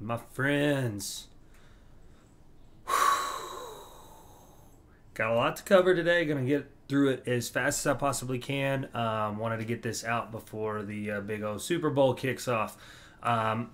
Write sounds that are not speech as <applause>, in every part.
my friends. <sighs> Got a lot to cover today. Going to get through it as fast as I possibly can. Um, wanted to get this out before the uh, big old Super Bowl kicks off. Um,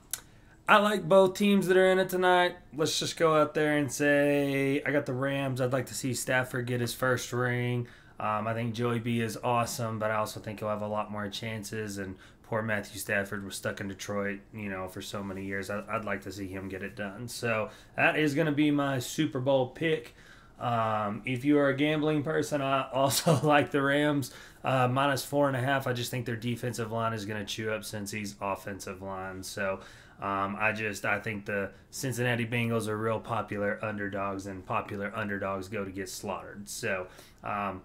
I like both teams that are in it tonight. Let's just go out there and say I got the Rams. I'd like to see Stafford get his first ring. Um, I think Joey B is awesome, but I also think he'll have a lot more chances. And poor Matthew Stafford was stuck in Detroit, you know, for so many years. I, would like to see him get it done. So that is going to be my Super Bowl pick. Um, if you are a gambling person, I <laughs> also like the Rams uh, minus four and a half. I just think their defensive line is going to chew up Cincy's offensive line. So um, I just I think the Cincinnati Bengals are real popular underdogs, and popular underdogs go to get slaughtered. So um,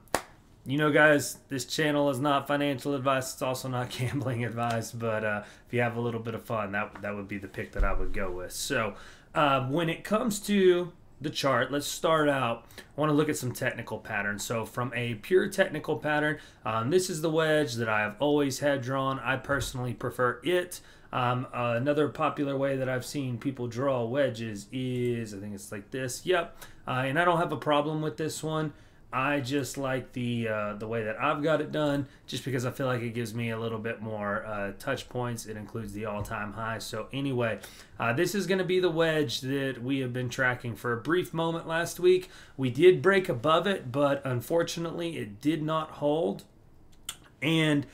you know, guys, this channel is not financial advice. It's also not <laughs> gambling advice. But uh, if you have a little bit of fun, that that would be the pick that I would go with. So, uh, when it comes to the chart, let's start out. I want to look at some technical patterns. So, from a pure technical pattern, um, this is the wedge that I have always had drawn. I personally prefer it. Um, uh, another popular way that I've seen people draw wedges is, I think it's like this. Yep. Uh, and I don't have a problem with this one. I just like the uh, the way that I've got it done, just because I feel like it gives me a little bit more uh, touch points. It includes the all-time high. So anyway, uh, this is going to be the wedge that we have been tracking for a brief moment last week. We did break above it, but unfortunately, it did not hold. And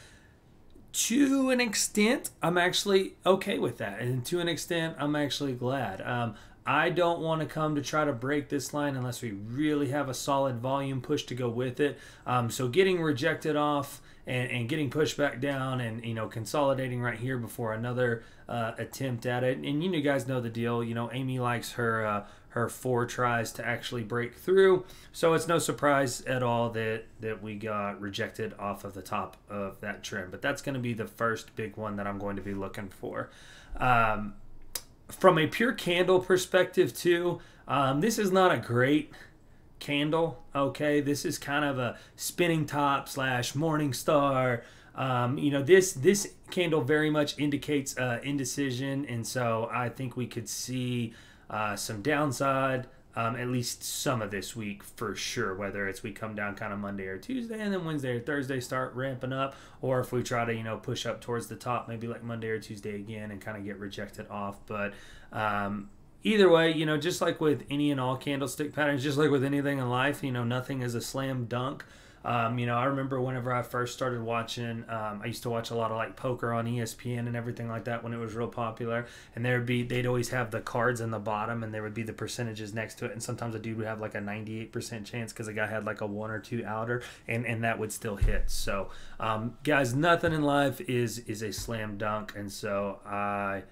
to an extent, I'm actually okay with that, and to an extent, I'm actually glad. Um, I don't want to come to try to break this line unless we really have a solid volume push to go with it. Um, so getting rejected off and, and, getting pushed back down and you know consolidating right here before another uh, attempt at it. And you guys know the deal. You know AMC likes her uh, her four tries to actually break through. So it's no surprise at all that that we got rejected off of the top of that trend. But that's going to be the first big one that I'm going to be looking for. Um, from a pure candle perspective too um, this is not a great candle okay? This is kind of a spinning top slash morning star. Um, you know this this candle very much indicates uh, indecision and so i think we could see uh, some downside um, at least some of this week for sure. Whether it's we come down kind of Monday or Tuesday, and then Wednesday or Thursday start ramping up, or if we try to you know push up towards the top, maybe like Monday or Tuesday again, and kind of get rejected off. But um, either way, you know, just like with any and all candlestick patterns, just like with anything in life, you know, nothing is a slam dunk. Um, you know, I remember whenever I first started watching, um, I used to watch a lot of like poker on ESPN and everything like that when it was real popular. And there'd be, they'd always have the cards in the bottom and there would be the percentages next to it. And sometimes a dude would have like a 98% chance because a guy had like a one or two outer and, and that would still hit. So, um, guys, nothing in life is, is a slam dunk. And so I,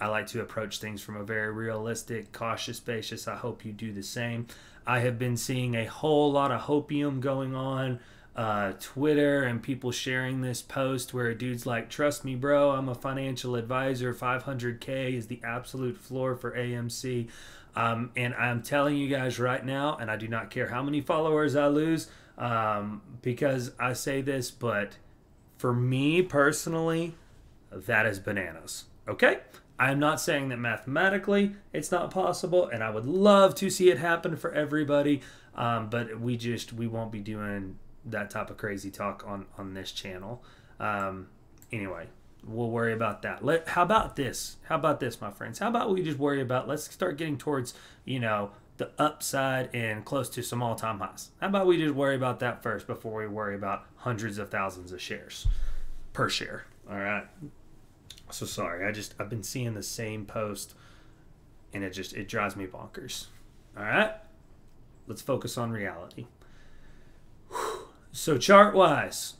I like to approach things from a very realistic, cautious basis. I hope you do the same. I have been seeing a whole lot of hopium going on uh, Twitter and people sharing this post where a dude's like, Trust me, bro, I'm a financial advisor. 500K is the absolute floor for AMC. Um, and I'm telling you guys right now, and I do not care how many followers I lose um, because I say this, but for me personally, that is bananas. Okay? I'm not saying that mathematically it's not possible, and I would love to see it happen for everybody. Um, but we just we won't be doing that type of crazy talk on on this channel. Um, anyway, we'll worry about that. Let how about this? How about this, my friends? How about we just worry about let's start getting towards you know the upside and close to some all time highs. How about we just worry about that first before we worry about hundreds of thousands of shares per share? All right. So sorry, I just I've been seeing the same post and it just it drives me bonkers. All right? Let's focus on reality. So chart wise,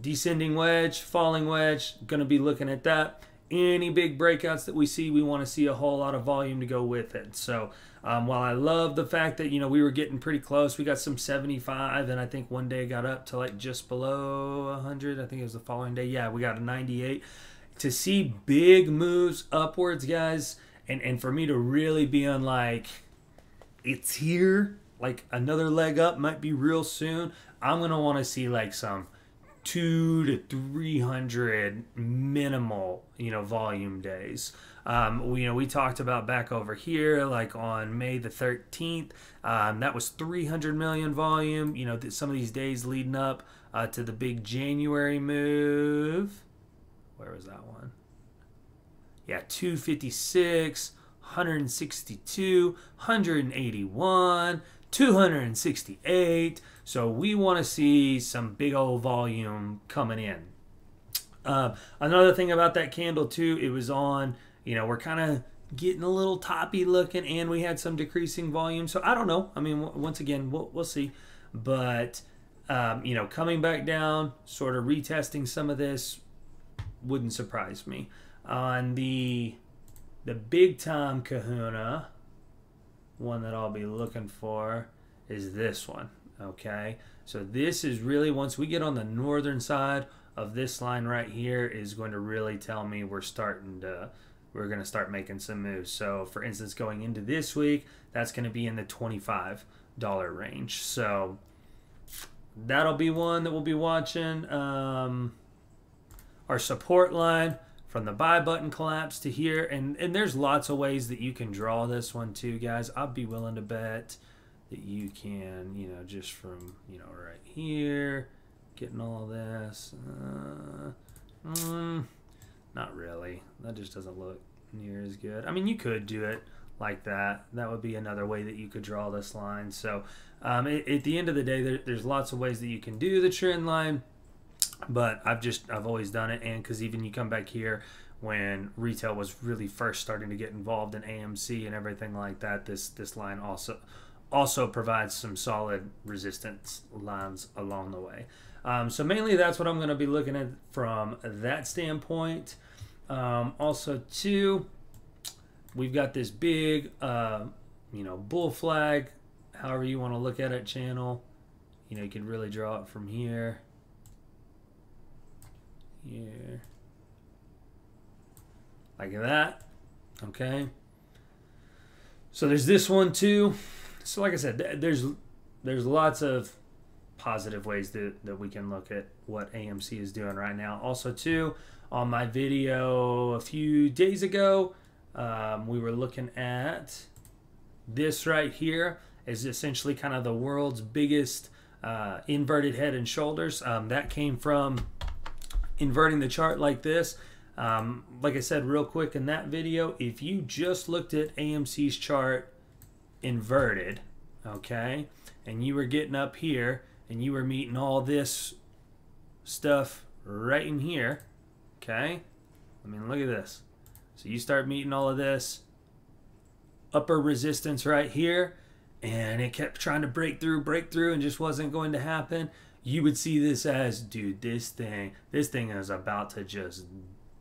descending wedge, falling wedge, going to be looking at that. Any big breakouts that we see, we want to see a whole lot of volume to go with it. So um, while I love the fact that you know we were getting pretty close, we got some 75, and I think one day got up to like just below 100. I think it was the following day. Yeah, we got a 98 to see big moves upwards, guys, and, and for me to really be on like, it's here, like another leg up might be real soon. I'm gonna want to see like some two to three hundred minimal, you know, volume days. Um, we, you know, we talked about back over here, like on May the 13th, um, that was 300 million volume. You know, some of these days leading up uh, to the big January move. Where was that one? Yeah, 256, 162, 181, 268. So we want to see some big old volume coming in. Uh, another thing about that candle too, it was on you know, we're kind of getting a little toppy looking and we had some decreasing volume. So I don't know. I mean, once again, we'll, we'll see. But, um, you know, coming back down, sort of retesting some of this wouldn't surprise me. On the the big time kahuna, one that I'll be looking for is this one. Okay. So this is really, once we get on the northern side of this line right here, is going to really tell me we're starting to we're going to start making some moves. So, for instance, going into this week, that's going to be in the $25 range. So, that'll be one that we'll be watching. Um, our support line from the buy button collapse to here. And, and there's lots of ways that you can draw this one too, guys. I'd be willing to bet that you can, you know, just from, you know, right here, getting all this. Uh, mm, not really. That just doesn't look near as good. I mean, you could do it like that. That would be another way that you could draw this line. So um, it, at the end of the day, there, there's lots of ways that you can do the trend line, but I've just I've always done it. And because even you come back here when retail was really first starting to get involved in AMC and everything like that, this this line also also provides some solid resistance lines along the way. Um, so mainly that's what I'm going to be looking at from that standpoint. Um, also, too, we've got this big, uh, you know, bull flag, however you want to look at it, channel. You know, you can really draw it from here. Here. Like that. Okay. So there's this one too. So like I said, there's there's lots of positive ways that, that we can look at what AMC is doing right now. Also too, on my video a few days ago. Um, we were looking at this right here is essentially kind of the world's biggest uh, inverted head and shoulders. Um, that came from inverting the chart like this. Um, like I said real quick in that video, if you just looked at AMC's chart inverted, okay, and you were getting up here and you were meeting all this stuff right in here, Okay? I mean, look at this. So you start meeting all of this upper resistance right here, and it kept trying to break through, break through, and just wasn't going to happen. You would see this as, dude, this thing, this thing is about to just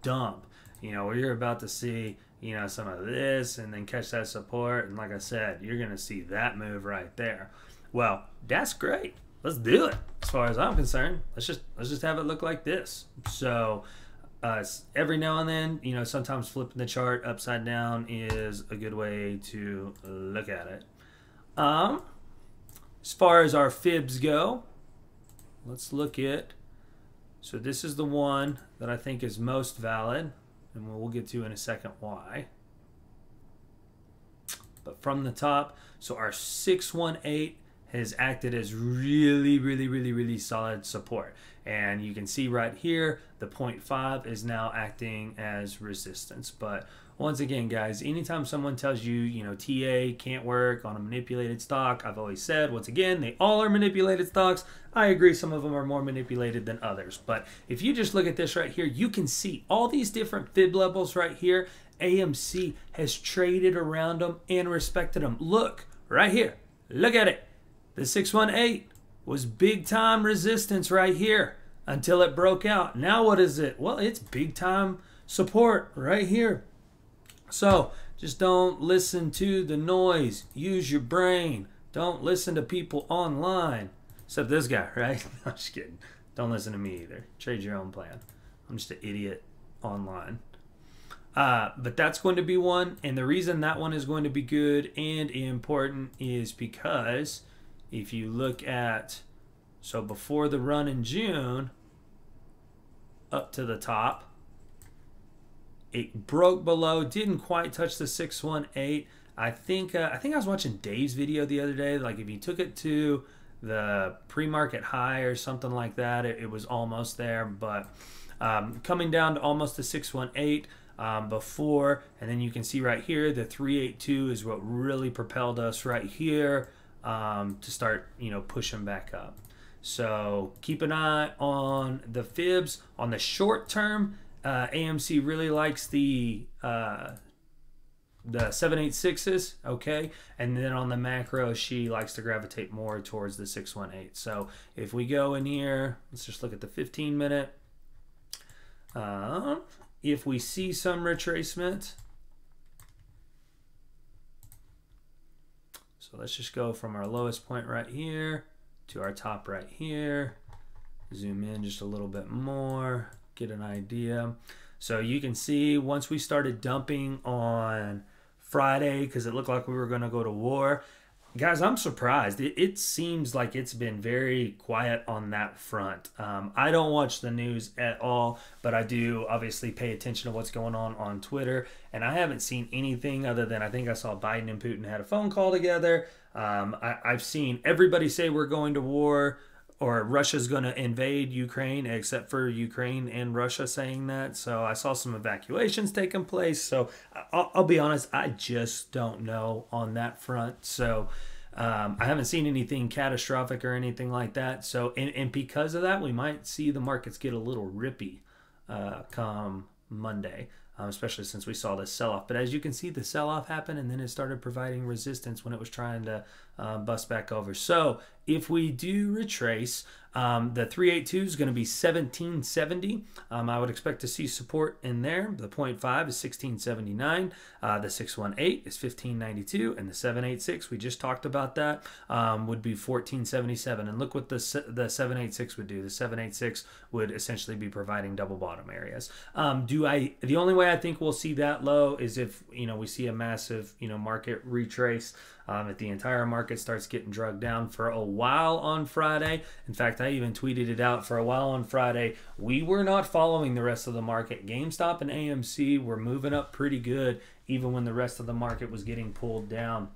dump. You know, you're about to see, you know, some of this and then catch that support. And like I said, you're going to see that move right there. Well, that's great. Let's do it. As far as I'm concerned, let's just let's just have it look like this. So, uh, every now and then, you know, sometimes flipping the chart upside down is a good way to look at it. Um, as far as our fibs go, let's look at. So this is the one that I think is most valid, and we'll get to in a second why. But from the top, so our 618 has acted as really, really, really, really solid support. And you can see right here, the 0.5 is now acting as resistance. But once again, guys, anytime someone tells you, you know, TA can't work on a manipulated stock, I've always said, once again, they all are manipulated stocks. I agree some of them are more manipulated than others. But if you just look at this right here, you can see all these different fib levels right here. AMC has traded around them and respected them. Look, right here. Look at it. The 618 was big time resistance right here until it broke out. Now what is it? Well, it's big time support right here. So just don't listen to the noise. Use your brain. Don't listen to people online. Except this guy, <laughs> right? I'm just kidding. Don't listen to me either. Trade your own plan. I'm just an idiot online. Uh, but that's going to be one. And the reason that one is going to be good and important is because if you look at, so before the run in June, up to the top. It broke below, didn't quite touch the 618. I think uh, I think I was watching Dave's video the other day. Like if you took it to the pre-market high or something like that, it, it was almost there. But um, coming down to almost the 618 um, before, and then you can see right here the 382 is what really propelled us right here um, to start you know pushing back up. So keep an eye on the fibs on the short term. Uh, AMC really likes the uh, the 786s, okay? And then on the macro, she likes to gravitate more towards the 618. So if we go in here, let's just look at the 15 minute. Uh, if we see some retracement, so let's just go from our lowest point right here to our top right here. Zoom in just a little bit more, get an idea. So you can see once we started dumping on Friday because it looked like we were going to go to war. Guys, I'm surprised. It, it, seems like it's been very quiet on that front. Um, I don't watch the news at all, but I do obviously pay attention to what's going on on Twitter. And I haven't seen anything other than I think I saw Biden and Putin had a phone call together. Um, I, I've seen everybody say we're going to war or Russia's going to invade Ukraine, except for Ukraine and Russia saying that. So I saw some evacuations taking place. So I'll, I'll be honest, I just don't know on that front. So um, I haven't seen anything catastrophic or anything like that. So, and, and because of that, we might see the markets get a little rippy uh, come Monday um, especially since we saw this sell off. But as you can see, the sell off happened and then it started providing resistance when it was trying to uh, bust back over. So if we do retrace, um, the 382 is going to be 1770. Um, I would expect to see support in there. The 0.5 is 1679. Uh, the 618 is 1592. And the 786, we just talked about that, um, would be 1477. And look what the, the 786 would do. The 786 would essentially be providing double bottom areas. Um, do I, the only way I think we'll see that low is if, you know, we see a massive, you know, market retrace um, if the entire market starts getting drugged down for a while on Friday. In fact, I even tweeted it out for a while on Friday. We were not following the rest of the market. GameStop and AMC were moving up pretty good, even when the rest of the market was getting pulled down.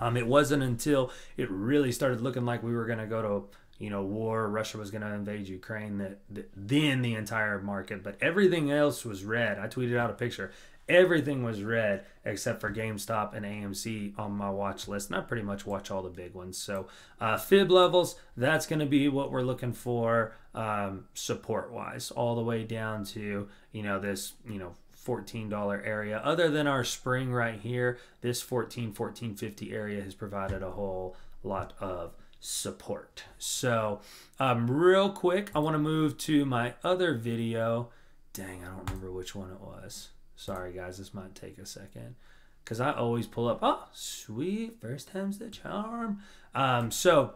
Um, it wasn't until it really started looking like we were going to go to you know war russia was going to invade ukraine that, that, then the entire market but everything else was red i tweeted out a picture Everything was red except for GameStop and AMC on my watch list. And I pretty much watch all the big ones. So uh, fib levels, that's going to be what we're looking for um, support wise, all the way down to, you know, this, you know, $14 area. Other than our spring right here, this 14, 1450 area has provided a whole lot of support. So um, real quick, I want to move to my other video. Dang, I don't remember which one it was. Sorry, guys, this might take a second because I always pull up. Oh, sweet, first time's the charm. Um, so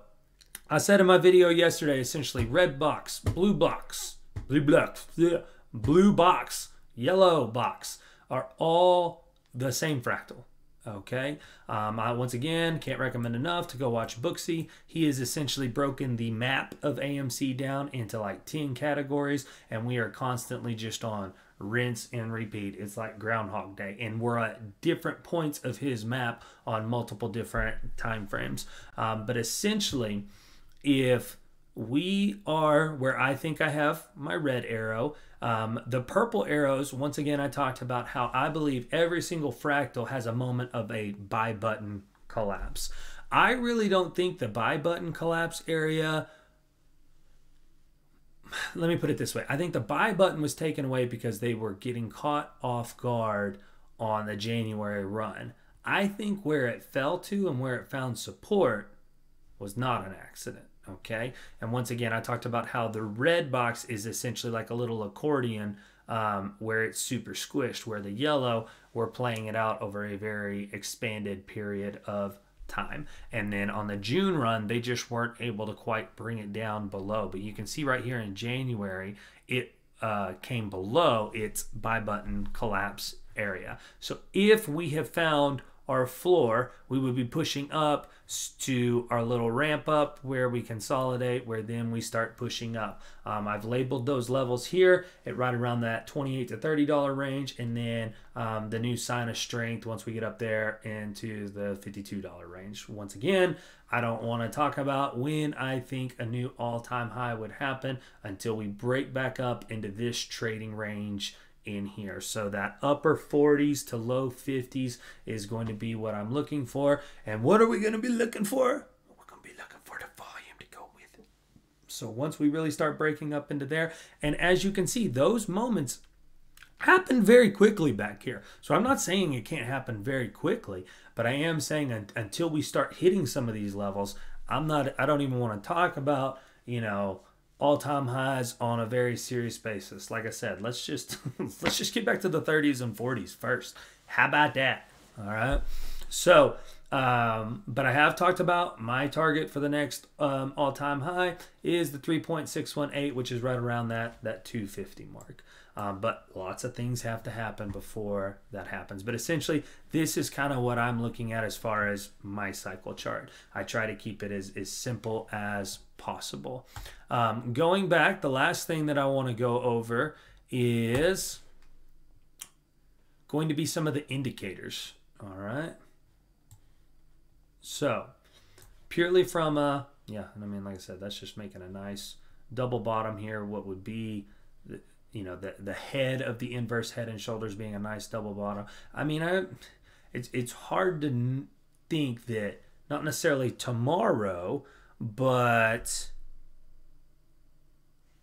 I said in my video yesterday, essentially, red box, blue box, blue box, blue box, yellow box are all the same fractal. Okay. Um, I once again can't recommend enough to go watch Booksy. He has essentially broken the map of AMC down into like 10 categories, and we are constantly just on rinse and repeat. It's like Groundhog Day, and we're at different points of his map on multiple different time frames. Um, but essentially, if we are where I think I have my red arrow. Um, the purple arrows, once again, I talked about how I believe every single fractal has a moment of a buy button collapse. I really don't think the buy button collapse area let me put it this way I think the buy button was taken away because they were getting caught off guard on the January run. I think where it fell to and where it found support was not an accident. Okay. And once again, I talked about how the red box is essentially like a little accordion um, where it's super squished, where the yellow, we're playing it out over a very expanded period of time. And then on the June run, they just weren't able to quite bring it down below. But you can see right here in January, it uh, came below its buy button collapse area. So if we have found our floor, we would be pushing up to our little ramp up where we consolidate, where then we start pushing up. Um, I've labeled those levels here at right around that 28 to $30 range, and then um, the new sign of strength once we get up there into the $52 range. Once again, I don't want to talk about when I think a new all time high would happen until we break back up into this trading range in here. So that upper 40s to low 50s is going to be what I'm looking for. And what are we going to be looking for? We're going to be looking for the volume to go with it. So once we really start breaking up into there, and as you can see, those moments happen very quickly back here. So I'm not saying it can't happen very quickly, but I am saying until we start hitting some of these levels, I'm not I don't even want to talk about, you know, all-time highs on a very serious basis. Like I said, let's just <laughs> let's just get back to the 30s and 40s first. How about that? All right. So, um, but I have talked about my target for the next um, all-time high is the 3.618, which is right around that that 250 mark. Um, but lots of things have to happen before that happens. But essentially, this is kind of what I'm looking at as far as my cycle chart. I try to keep it as, as simple as possible. Um, going back, the last thing that I want to go over is going to be some of the indicators. All right. So, purely from a, yeah, I mean, like I said, that's just making a nice double bottom here. What would be you know the the head of the inverse head and shoulders being a nice double bottom. I mean, I it's it's hard to think that not necessarily tomorrow, but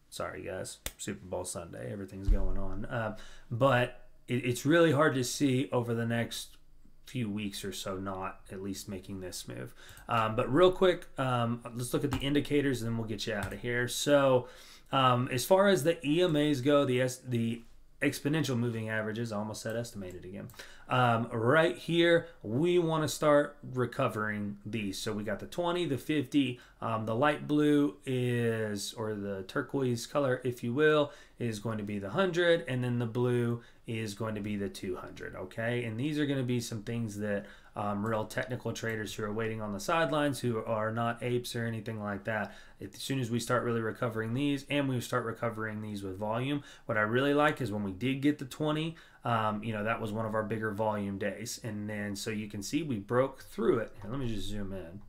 sorry guys, Super Bowl Sunday, everything's going on. Uh, but it, it's really hard to see over the next few weeks or so not at least making this move. Um, but real quick, um, let's look at the indicators and then we'll get you out of here. So um, as far as the EMAs go, the the exponential moving averages, I almost said estimated again. Um, right here, we want to start recovering these. So we got the 20, the 50, um, the light blue is, or the turquoise color, if you will, is going to be the 100, and then the blue is going to be the 200, okay? And these are going to be some things that um, real technical traders who are waiting on the sidelines, who are not apes or anything like that. As soon as we start really recovering these, and we start recovering these with volume, what I really like is when we did get the 20, um, you know, that was one of our bigger volume days. And then, so you can see we broke through it. Let me just zoom in.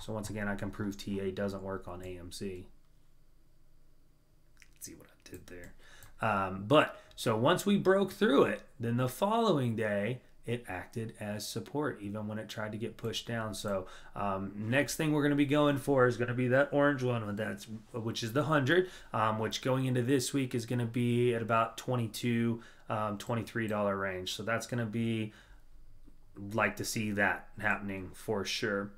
So once again, I can prove TA doesn't work on AMC. Let's see what I did there. Um, but so once we broke through it, then the following day, it acted as support even when it tried to get pushed down. So um, next thing we're going to be going for is going to be that orange one, that's which is the hundred, um, which going into this week is going to be at about 22 um, $23 range. So that's going to be like to see that happening for sure.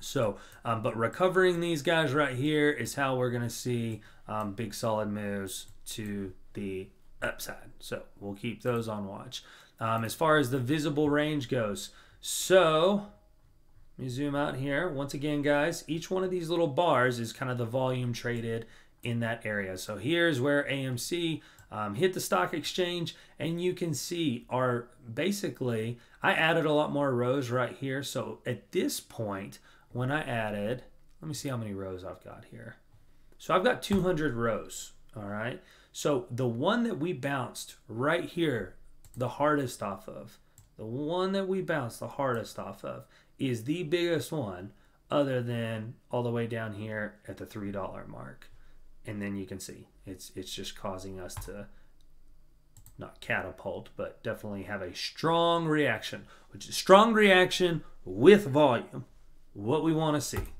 So, um, but recovering these guys right here is how we're going to see um, big solid moves to the upside. So we'll keep those on watch um, as far as the visible range goes. So let me zoom out here. Once again, guys, each one of these little bars is kind of the volume traded in that area. So here's where AMC um, hit the stock exchange and you can see our basically I added a lot more rows right here. So at this point, when I added, let me see how many rows I've got here. So I've got 200 rows. All right. So the one that we bounced right here the hardest off of, the one that we bounce the hardest off of, is the biggest one other than all the way down here at the $3 mark. And then you can see it's it's just causing us to not catapult, but definitely have a strong reaction, which is strong reaction with volume, what we want to see.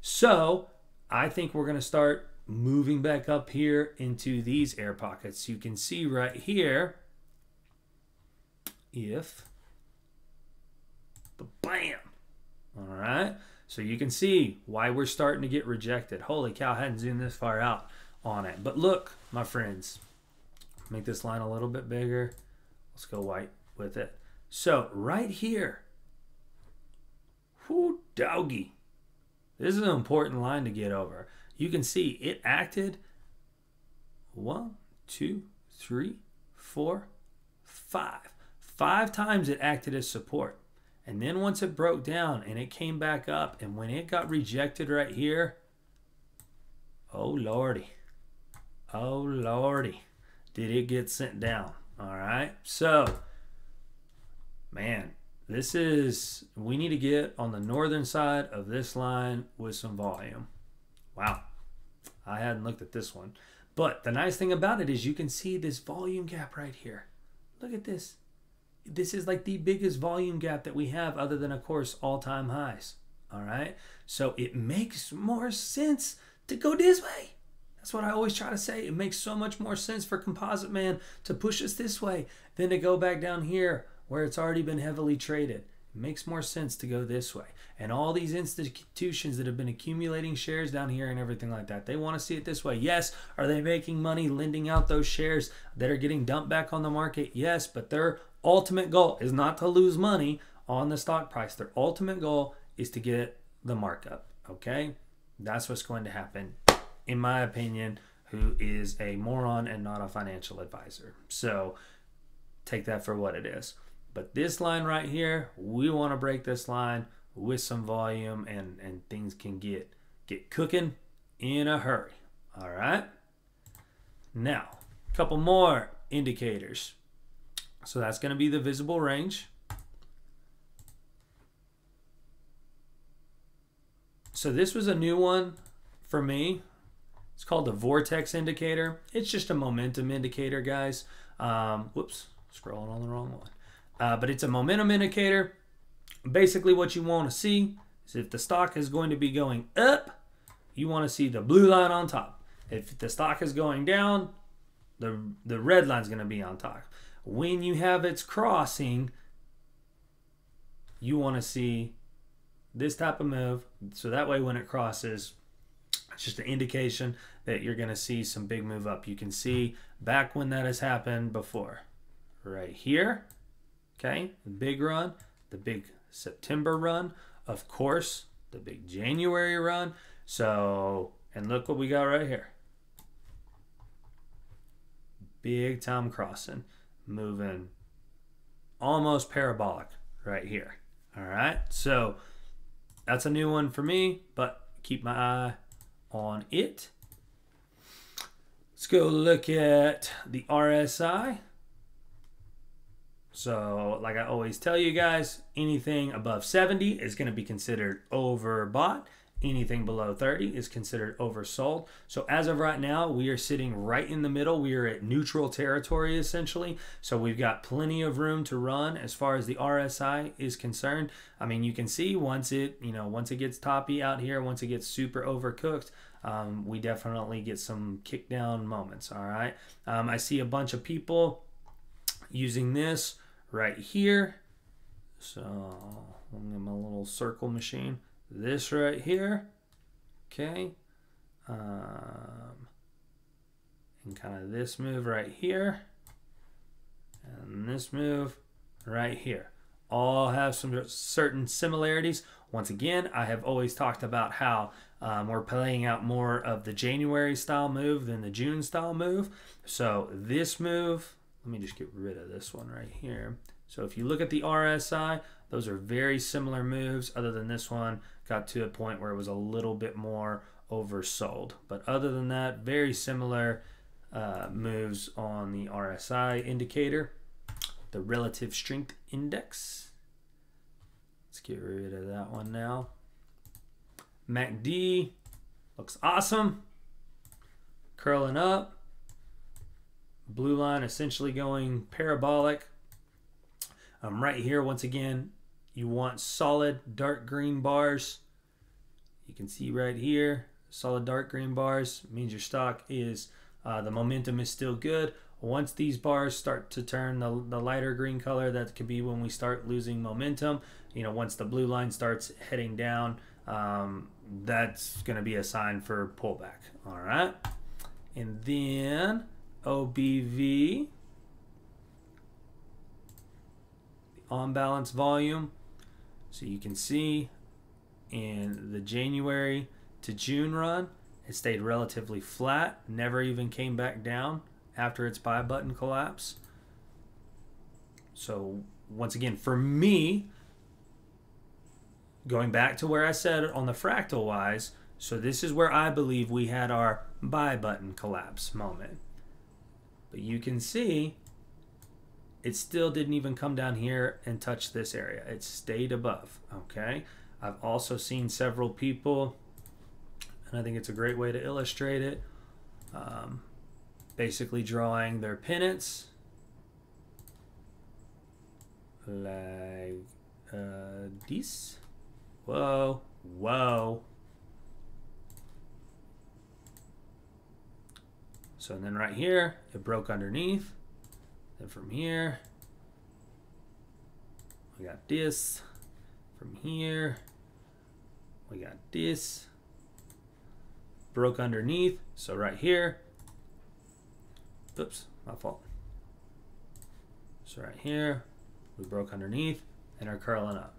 So I think we're going to start moving back up here into these air pockets. You can see right here, if the bam. All right. So you can see why we're starting to get rejected. Holy cow I hadn't zoomed this far out on it. But look my friends make this line a little bit bigger. Let's go white with it. So right here whoo doggy. This is an important line to get over. You can see it acted one two three four five Five times it acted as support. And then once it broke down and it came back up, and when it got rejected right here, oh lordy, oh lordy, did it get sent down? All right, so man, this is we need to get on the northern side of this line with some volume. Wow, I hadn't looked at this one, but the nice thing about it is you can see this volume gap right here. Look at this this is like the biggest volume gap that we have other than of course all-time highs all right? So it makes more sense to go this way. That's what i always try to say. It makes so much more sense for composite man to push us this way than to go back down here where it's already been heavily traded. It makes more sense to go this way. And all these institutions that have been accumulating shares down here and everything like that they want to see it this way. Yes are they making money lending out those shares that are getting dumped back on the market? Yes but they're ultimate goal is not to lose money on the stock price. Their ultimate goal is to get the markup. Okay? That's what's going to happen, in my opinion, who is a moron and not a financial advisor. So take that for what it is. But this line right here, we want to break this line with some volume and, and things can get get cooking in a hurry. All right. Now, a couple more indicators. So that's going to be the visible range. So this was a new one for me. It's called the vortex indicator. It's just a momentum indicator, guys. Um, whoops, scrolling on the wrong one. Uh, but it's a momentum indicator. Basically, what you want to see is if the stock is going to be going up, you want to see the blue line on top. If the stock is going down, the, the red line is going to be on top when you have its crossing, you want to see this type of move. So that way when it crosses, it's just an indication that you're going to see some big move up. You can see back when that has happened before. Right here, okay, the big run, the big September run, of course, the big January run. So, and look what we got right here. Big time crossing moving almost parabolic right here. All right, so that's a new one for me, but keep my eye on it. Let's go look at the RSI. So, like I always tell you guys, anything above 70 is going to be considered overbought. Anything below 30 is considered oversold. So as of right now, we are sitting right in the middle. We are at neutral territory essentially. So we've got plenty of room to run as far as the RSI is concerned. I mean, you can see once it, you know, once it gets toppy out here, once it gets super overcooked, um, we definitely get some kick down moments. All right. Um, I see a bunch of people using this right here. So I'm a little circle machine this right here, okay, um, and kind of this move right here, and this move right here. All have some certain similarities. Once again, I have always talked about how um, we're playing out more of the January style move than the June style move. So this move, let me just get rid of this one right here. So if you look at the RSI, those are very similar moves other than this one got to a point where it was a little bit more oversold. But other than that, very similar uh, moves on the RSI indicator, the relative strength index. Let's get rid of that one now. MACD looks awesome. Curling up. Blue line essentially going parabolic. Um, right here, once again, you want solid dark green bars. You can see right here, solid dark green bars means your stock is, uh, the momentum is still good. Once these bars start to turn the, the lighter green color, that could be when we start losing momentum. You know, once the blue line starts heading down, um, that's going to be a sign for pullback. All right. And then OBV, on balance volume. So you can see in the January to June run, it stayed relatively flat, never even came back down after its buy button collapse. So once again, for me, going back to where I said on the fractal wise, so this is where I believe we had our buy button collapse moment. But you can see it still didn't even come down here and touch this area. It stayed above, okay? I've also seen several people, and I think it's a great way to illustrate it, um, basically drawing their pennants like uh, this. Whoa, whoa. So then right here, it broke underneath. Then from here, we got this. From here, we got this. Broke underneath. So right here, oops, my fault. So right here, we broke underneath and are curling up.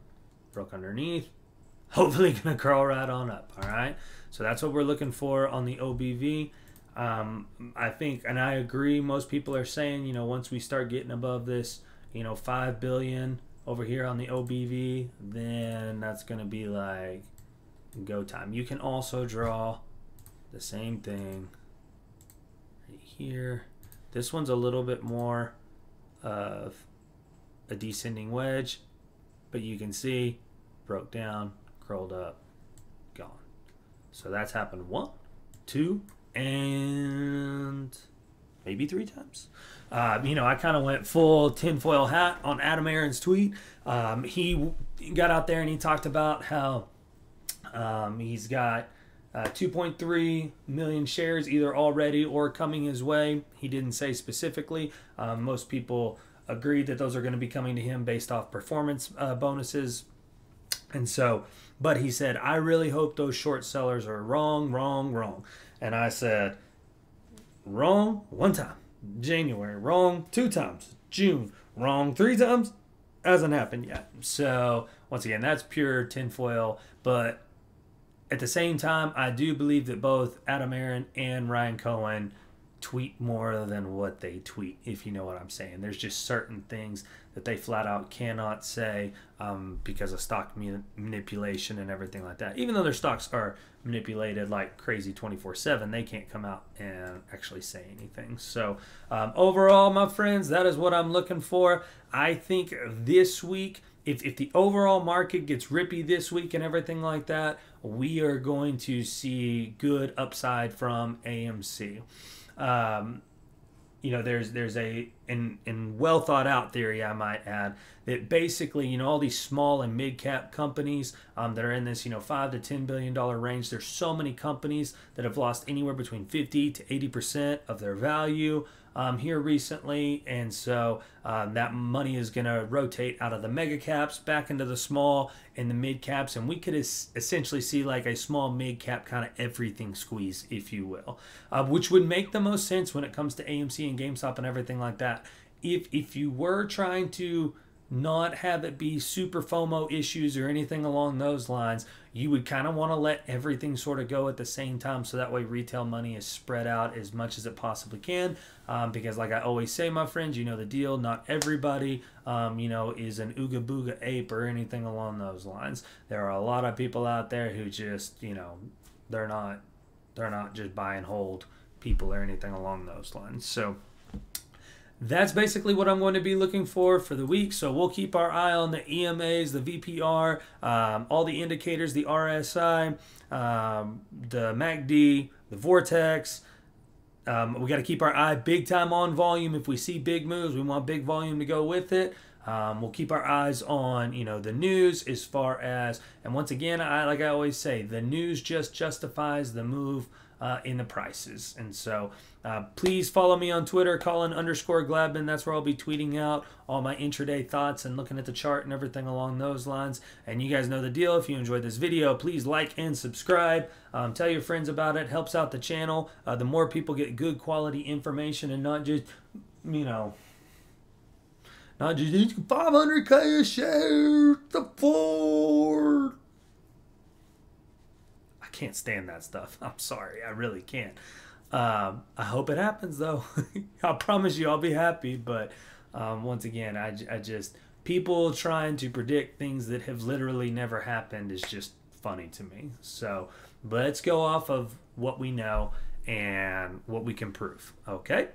Broke underneath, <laughs> hopefully gonna curl right on up, all right? So that's what we're looking for on the OBV. Um, I think, and I agree, most people are saying, you know, once we start getting above this, you know, 5 billion over here on the OBV, then that's gonna be like go time. You can also draw the same thing right here. This one's a little bit more of a descending wedge, but you can see broke down, curled up, gone. So that's happened one, two, and maybe three times. Uh, you know, I kind of went full tinfoil hat on Adam Aron's tweet. Um, he got out there and he talked about how um, he's got uh, 2.3 million shares either already or coming his way. He didn't say specifically. Um, most people agreed that those are going to be coming to him based off performance uh, bonuses. And so, but he said, I really hope those short sellers are wrong, wrong, wrong. And I said, wrong one time, January, wrong two times, June, wrong three times, hasn't happened yet. So, once again, that's pure tinfoil. But at the same time, I do believe that both Adam Aron and Ryan Cohen tweet more than what they tweet, if you know what I'm saying. There's just certain things that they flat out cannot say um, because of stock manipulation and everything like that. Even though their stocks are manipulated like crazy 24 7, they can't come out and actually say anything. So, um, overall, my friends, that is what I'm looking for. I think this week, if, if the overall market gets rippy this week and everything like that, we are going to see good upside from AMC. Um, you know, there's there's a in in well thought out theory I might add that basically you know all these small and mid cap companies um, that are in this you know five to ten billion dollar range. There's so many companies that have lost anywhere between fifty to eighty percent of their value um, here recently, and so um, that money is going to rotate out of the mega caps back into the small and the mid caps, and we could es- essentially see like a small mid cap kind of everything squeeze, if you will, uh, which would make the most sense when it comes to AMC and GameStop and everything like that. If if you were trying to not have it be super FOMO issues or anything along those lines. You would kind of want to let everything sort of go at the same time so that way retail money is spread out as much as it possibly can. Um, because, like I always say, my friends, you know the deal. Not everybody, um, you know, is an ooga booga ape or anything along those lines. There are a lot of people out there who just, you know, they're not, they're not just buy and hold people or anything along those lines. So, that's basically what I'm going to be looking for for the week. So we'll keep our eye on the EMAs, the VPR, um, all the indicators, the RSI, um, the MACD, the Vortex. Um, we got to keep our eye big time on volume. If we see big moves, we want big volume to go with it. Um, we'll keep our eyes on you know the news as far as and once again I like I always say the news just justifies the move uh, in the prices. And so uh, please follow me on Twitter, Colin underscore Gladman. That's where I'll be tweeting out all my intraday thoughts and looking at the chart and everything along those lines. And you guys know the deal. If you enjoyed this video, please like and subscribe. Um, tell your friends about it. Helps out the channel. Uh, the more people get good quality information and not just, you know, not just 500k a share, the Ford can't stand that stuff. <laughs> I'm sorry, I really can't. Um, I hope it happens though. <laughs> I promise you, I'll be happy. But um, once again, I, I just people trying to predict things that have literally never happened is just funny to me. So let's go off of what we know and what we can prove. Okay?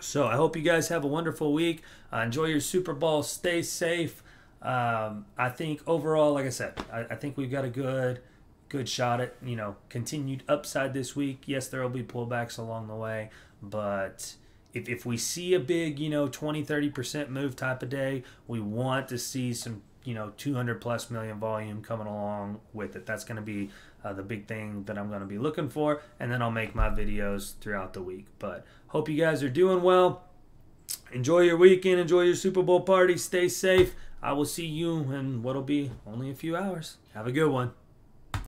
So I hope you guys have a wonderful week. Uh, enjoy your Super Bowl. Stay safe. Um, I think overall, like I said, I, I think we've got a good good shot at you know continued upside this week. Yes, there will be pullbacks along the way, but if, if we see a big you know 20 30% move type of day we want to see some you know 200 plus million volume coming along with it. That's going to be uh, the big thing that i'm going to be looking for and then i'll make my videos throughout the week. But hope you guys are doing well. Enjoy your weekend. Enjoy your super bowl party. Stay safe. I will see you in what'll be only a few hours. Have a good one